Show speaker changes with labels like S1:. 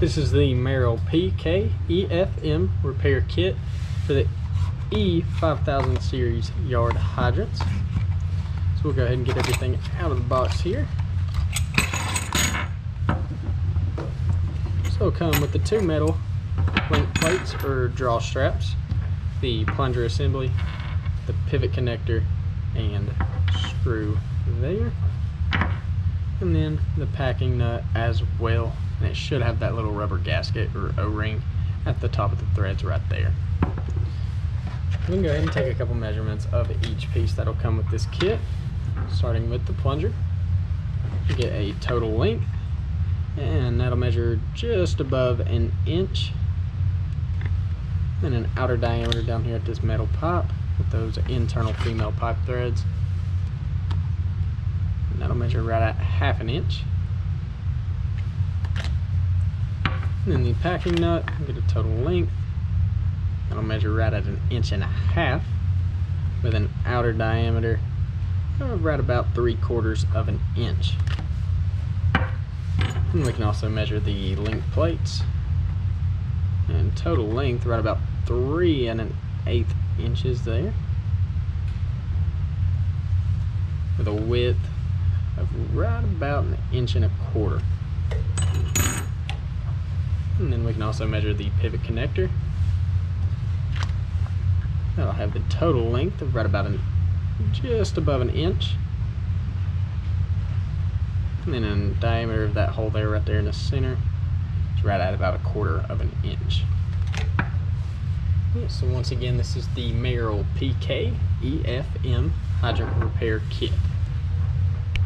S1: This is the Merrill PK EFM repair kit for the E5000 series yard hydrants. So we'll go ahead and get everything out of the box here. So come with the two metal link plates or draw straps, the plunger assembly, the pivot connector, and screw there. And then the packing nut as well. And it should have that little rubber gasket or O-ring at the top of the threads right there. We can go ahead and take a couple measurements of each piece that'll come with this kit. Starting with the plunger. You get a total length and that'll measure just above an inch and an outer diameter down here at this metal pipe with those internal female pipe threads measure right at half an inch. And then the packing nut get a total length. That'll measure right at an inch and a half with an outer diameter of right about three quarters of an inch. And we can also measure the link plates. And total length right about three and an eighth inches there. With a width of right about an inch and a quarter. And then we can also measure the pivot connector. That'll have the total length of right about an just above an inch. And then in diameter of that hole there right there in the center is right at about a quarter of an inch. Yeah, so once again this is the Merrill PK EFM hydrant repair kit